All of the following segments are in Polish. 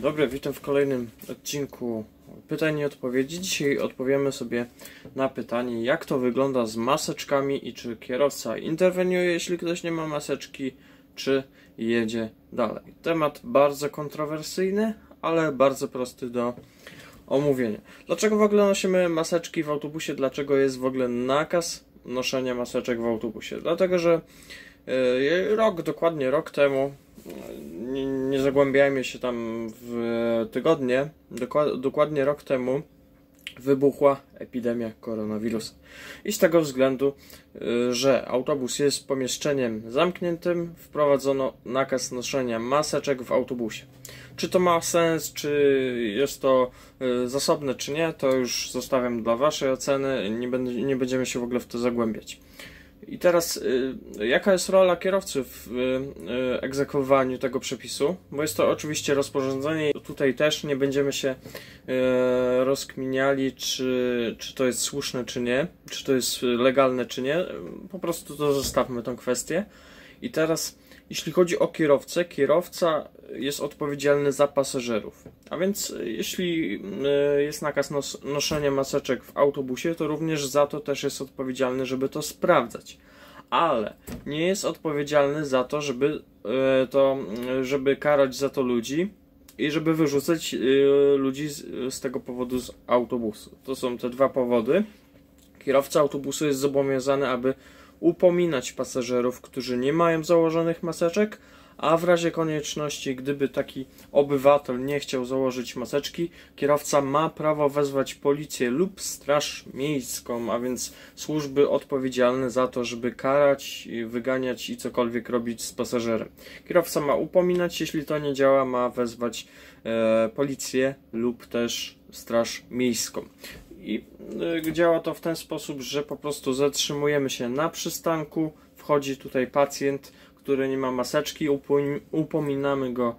dobry, witam w kolejnym odcinku pytań i odpowiedzi. Dzisiaj odpowiemy sobie na pytanie, jak to wygląda z maseczkami i czy kierowca interweniuje, jeśli ktoś nie ma maseczki, czy jedzie dalej. Temat bardzo kontrowersyjny, ale bardzo prosty do omówienia. Dlaczego w ogóle nosimy maseczki w autobusie? Dlaczego jest w ogóle nakaz noszenia maseczek w autobusie? Dlatego, że yy, rok, dokładnie rok temu nie, nie zagłębiajmy się tam w tygodnie, dokładnie rok temu wybuchła epidemia koronawirusa. I z tego względu, y, że autobus jest pomieszczeniem zamkniętym, wprowadzono nakaz noszenia maseczek w autobusie. Czy to ma sens, czy jest to y, zasobne, czy nie, to już zostawiam dla Waszej oceny. Nie, nie będziemy się w ogóle w to zagłębiać. I teraz, y, jaka jest rola kierowcy w y, y, egzekwowaniu tego przepisu? Bo jest to oczywiście rozporządzenie. Tutaj też nie będziemy się rozkminiali, czy, czy to jest słuszne, czy nie, czy to jest legalne, czy nie. Po prostu to zostawmy tą kwestię. I teraz jeśli chodzi o kierowcę, kierowca jest odpowiedzialny za pasażerów. A więc e, jeśli e, jest nakaz nos noszenia maseczek w autobusie, to również za to też jest odpowiedzialny, żeby to sprawdzać. Ale nie jest odpowiedzialny za to, żeby e, to, żeby karać za to ludzi i żeby wyrzucać ludzi z, z tego powodu z autobusu. To są te dwa powody. Kierowca autobusu jest zobowiązany, aby upominać pasażerów, którzy nie mają założonych maseczek, a w razie konieczności, gdyby taki obywatel nie chciał założyć maseczki, kierowca ma prawo wezwać policję lub straż miejską, a więc służby odpowiedzialne za to, żeby karać, wyganiać i cokolwiek robić z pasażerem. Kierowca ma upominać, jeśli to nie działa, ma wezwać e, policję lub też straż miejską. I y, działa to w ten sposób, że po prostu zatrzymujemy się na przystanku, wchodzi tutaj pacjent, który nie ma maseczki, upominamy go,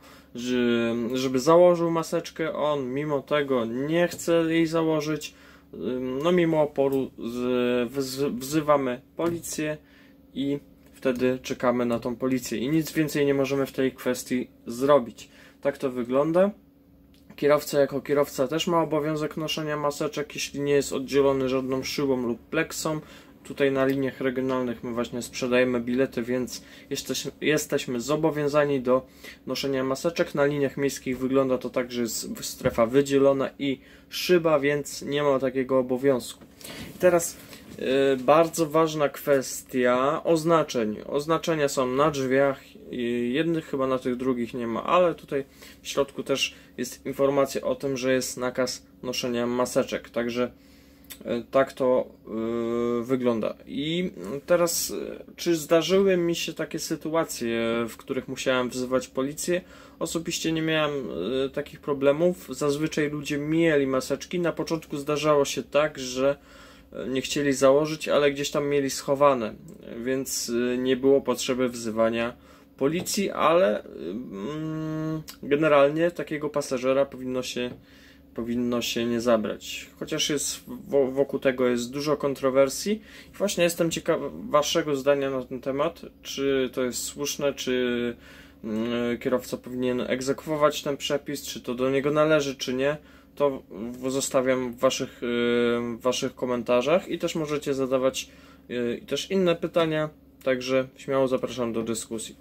żeby założył maseczkę, on mimo tego nie chce jej założyć, no mimo oporu wzywamy policję i wtedy czekamy na tą policję i nic więcej nie możemy w tej kwestii zrobić. Tak to wygląda. Kierowca jako kierowca też ma obowiązek noszenia maseczek, jeśli nie jest oddzielony żadną szybą lub pleksą. Tutaj na liniach regionalnych my właśnie sprzedajemy bilety, więc jesteśmy, jesteśmy zobowiązani do noszenia maseczek. Na liniach miejskich wygląda to tak, że jest strefa wydzielona i szyba, więc nie ma takiego obowiązku. I teraz yy, bardzo ważna kwestia oznaczeń. Oznaczenia są na drzwiach, jednych chyba na tych drugich nie ma, ale tutaj w środku też jest informacja o tym, że jest nakaz noszenia maseczek, także tak to yy, wygląda. I teraz, e, czy zdarzyły mi się takie sytuacje, w których musiałem wzywać policję? Osobiście nie miałem takich problemów. Zazwyczaj ludzie mieli maseczki. Na początku zdarzało się tak, że nie chcieli założyć, ale gdzieś tam mieli schowane, więc nie było potrzeby wzywania policji, ale mm, generalnie takiego pasażera powinno się, powinno się nie zabrać. Chociaż jest wokół tego jest dużo kontrowersji. Właśnie jestem ciekaw waszego zdania na ten temat, czy to jest słuszne, czy mm, kierowca powinien egzekwować ten przepis, czy to do niego należy, czy nie. To zostawiam w waszych, y, w waszych komentarzach i też możecie zadawać y, też inne pytania, także śmiało zapraszam do dyskusji.